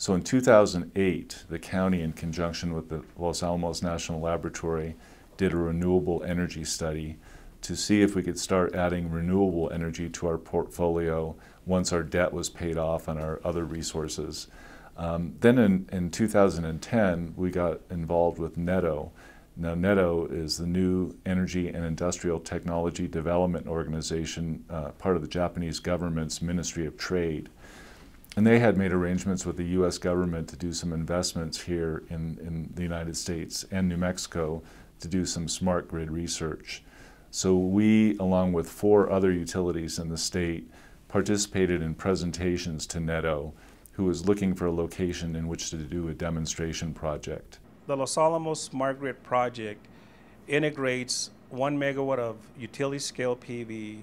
So in 2008, the county, in conjunction with the Los Alamos National Laboratory, did a renewable energy study to see if we could start adding renewable energy to our portfolio once our debt was paid off and our other resources. Um, then in, in 2010, we got involved with NEDO. Now, NEDO is the new Energy and Industrial Technology Development Organization, uh, part of the Japanese government's Ministry of Trade. And they had made arrangements with the U.S. government to do some investments here in, in the United States and New Mexico to do some smart grid research. So we, along with four other utilities in the state, participated in presentations to NEDO, who was looking for a location in which to do a demonstration project. The Los Alamos Smart Grid project integrates one megawatt of utility scale PV,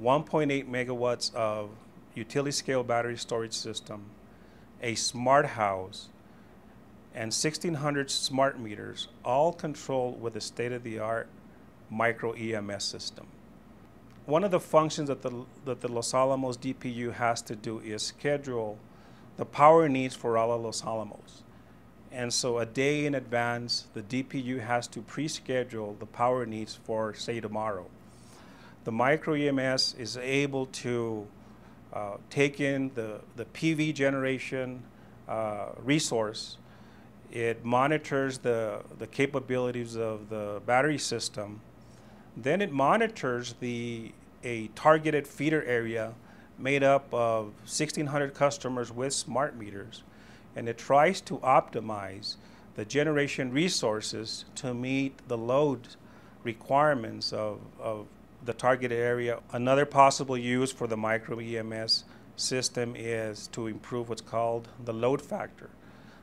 1.8 megawatts of utility scale battery storage system, a smart house, and 1600 smart meters, all controlled with a state of the art micro EMS system. One of the functions that the, that the Los Alamos DPU has to do is schedule the power needs for all of Los Alamos. And so a day in advance, the DPU has to pre-schedule the power needs for, say, tomorrow. The micro EMS is able to uh, take in the, the PV generation uh, resource. It monitors the, the capabilities of the battery system then it monitors the a targeted feeder area made up of 1,600 customers with smart meters, and it tries to optimize the generation resources to meet the load requirements of, of the targeted area. Another possible use for the micro EMS system is to improve what's called the load factor.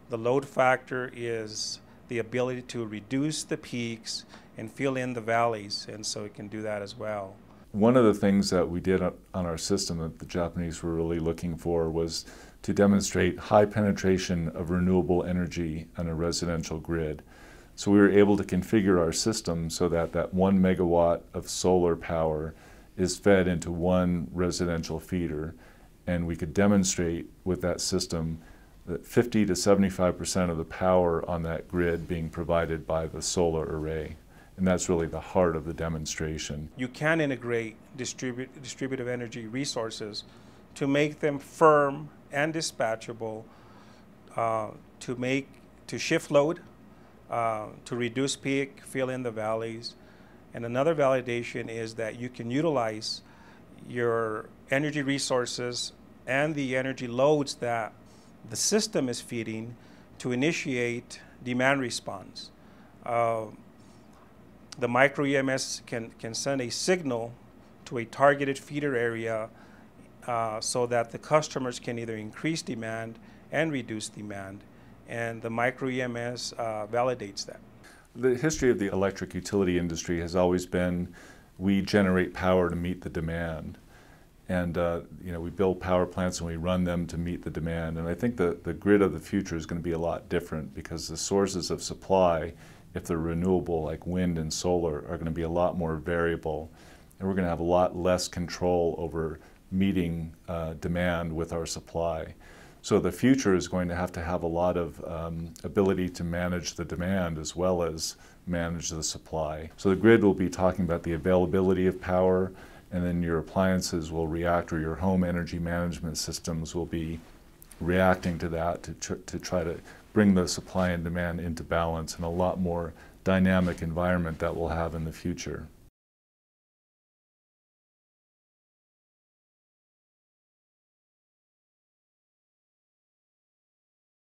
The load factor is the ability to reduce the peaks and fill in the valleys, and so it can do that as well. One of the things that we did on our system that the Japanese were really looking for was to demonstrate high penetration of renewable energy on a residential grid. So we were able to configure our system so that that one megawatt of solar power is fed into one residential feeder, and we could demonstrate with that system that 50 to 75 percent of the power on that grid being provided by the solar array. And that's really the heart of the demonstration. You can integrate distribute, distributive energy resources to make them firm and dispatchable, uh, to make to shift load, uh, to reduce peak, fill in the valleys. And another validation is that you can utilize your energy resources and the energy loads that the system is feeding to initiate demand response. Uh, the micro EMS can, can send a signal to a targeted feeder area uh, so that the customers can either increase demand and reduce demand. And the micro EMS uh, validates that. The history of the electric utility industry has always been we generate power to meet the demand. And uh, you know, we build power plants and we run them to meet the demand. And I think the, the grid of the future is going to be a lot different because the sources of supply if they're renewable like wind and solar are going to be a lot more variable and we're going to have a lot less control over meeting uh, demand with our supply. So the future is going to have to have a lot of um, ability to manage the demand as well as manage the supply. So the grid will be talking about the availability of power and then your appliances will react or your home energy management systems will be reacting to that to, tr to try to bring the supply and demand into balance in a lot more dynamic environment that we'll have in the future.